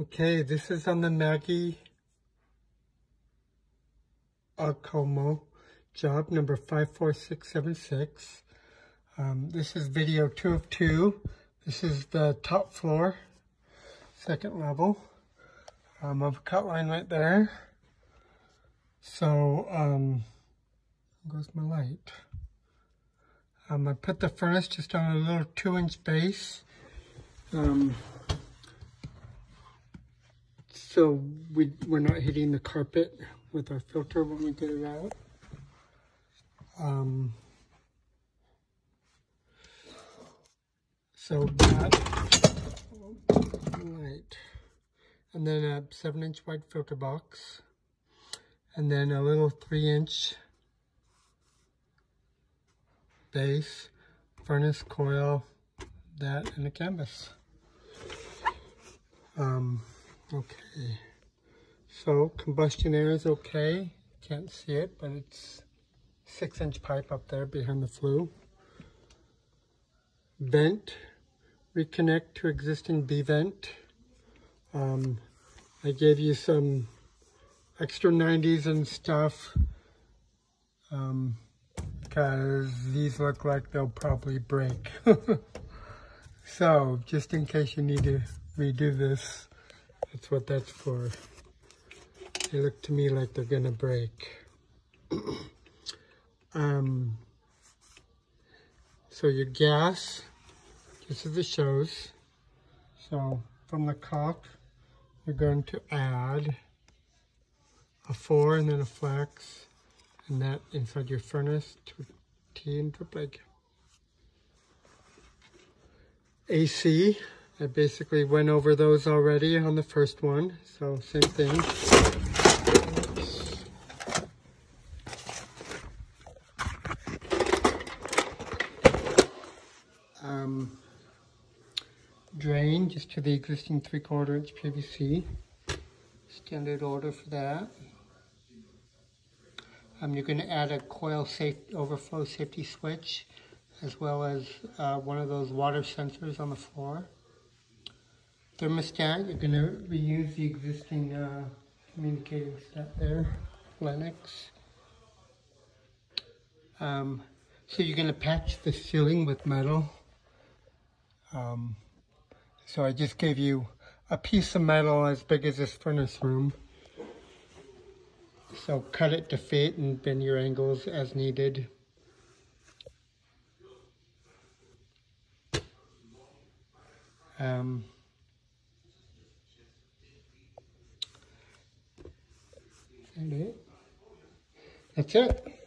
Okay, this is on the Maggie Acomo job number 54676. Um, this is video two of two. This is the top floor, second level. Um, I have a cut line right there. So, um, goes my light. Um, I put the furnace just on a little two inch base. Um, so we, we're not hitting the carpet with our filter when we get it out. Um, so that and then a seven inch wide filter box, and then a little three inch base, furnace coil, that, and a canvas. Um, okay. So combustion air is okay. Can't see it, but it's six inch pipe up there behind the flue. Vent, reconnect to existing B vent. Um, I gave you some extra 90s and stuff um, because these look like they'll probably break. so just in case you need to redo this, that's what that's for. They look to me like they're gonna break. um, so your gas, this is the shows. So from the cock, you're going to add a four and then a flex, and that inside your furnace to T and drip. AC, I basically went over those already on the first one, so same thing. Um, drain just to the existing three quarter inch PVC. Standard order for that. Um, you're going to add a coil safe overflow safety switch as well as uh, one of those water sensors on the floor. Thermostat, you're going to reuse the existing uh, communicating set there, Lennox. Um, so you're going to patch the ceiling with metal. Um, so I just gave you a piece of metal as big as this furnace room. So cut it to fit and bend your angles as needed. Um, That's it.